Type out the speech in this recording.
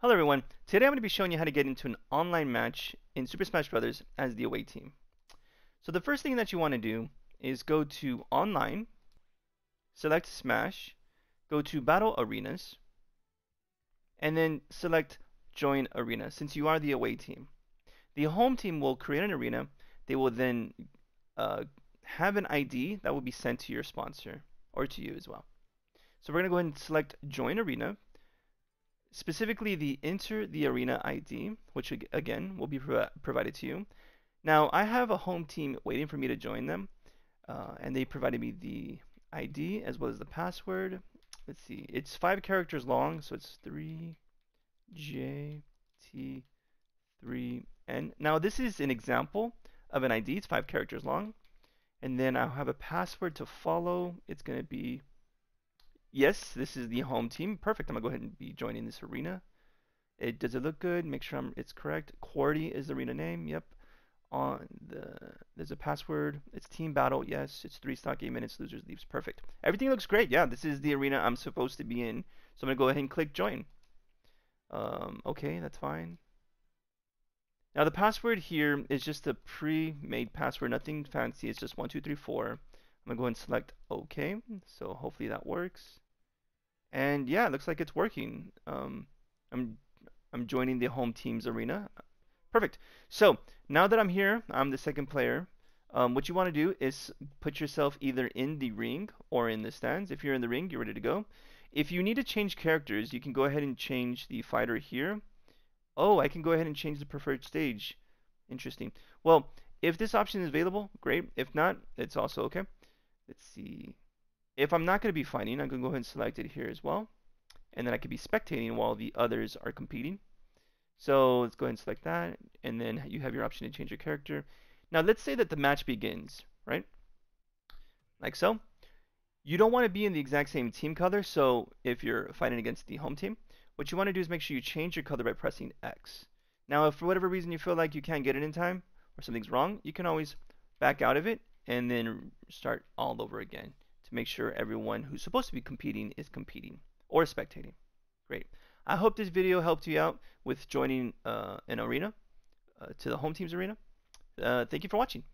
Hello everyone, today I'm going to be showing you how to get into an online match in Super Smash Bros. as the away team. So the first thing that you want to do is go to Online, select Smash, go to Battle Arenas, and then select Join Arena since you are the away team. The home team will create an arena, they will then uh, have an ID that will be sent to your sponsor or to you as well. So we're going to go ahead and select Join Arena specifically the enter the arena ID, which again will be provided to you. Now I have a home team waiting for me to join them, uh, and they provided me the ID as well as the password. Let's see, it's five characters long, so it's 3JT3N. Now this is an example of an ID, it's five characters long. And then I'll have a password to follow. It's going to be yes, this is the home team. Perfect. I'm gonna go ahead and be joining this arena. It does it look good? Make sure I'm, it's correct. QWERTY is the arena name. Yep. On the there's a password. It's team battle. Yes. It's three stock eight minutes. Losers leaves. Perfect. Everything looks great. Yeah. This is the arena I'm supposed to be in. So I'm gonna go ahead and click join. Um, okay, that's fine. Now the password here is just a pre-made password, nothing fancy. It's just one two three four. I'm gonna go and select OK. So hopefully that works. And yeah, it looks like it's working. Um, I'm I'm joining the home team's arena. Perfect. So now that I'm here, I'm the second player. Um, what you want to do is put yourself either in the ring or in the stands. If you're in the ring, you're ready to go. If you need to change characters, you can go ahead and change the fighter here. Oh, I can go ahead and change the preferred stage. Interesting. Well, if this option is available, great. If not, it's also okay. Let's see. If I'm not going to be fighting, I'm going to go ahead and select it here as well. And then I could be spectating while the others are competing. So let's go ahead and select that. And then you have your option to change your character. Now let's say that the match begins, right? Like so. You don't want to be in the exact same team color. So if you're fighting against the home team, what you want to do is make sure you change your color by pressing X. Now if for whatever reason you feel like you can't get it in time or something's wrong, you can always back out of it and then start all over again to make sure everyone who's supposed to be competing is competing or spectating. Great. I hope this video helped you out with joining uh, an arena uh, to the home team's arena. Uh, thank you for watching.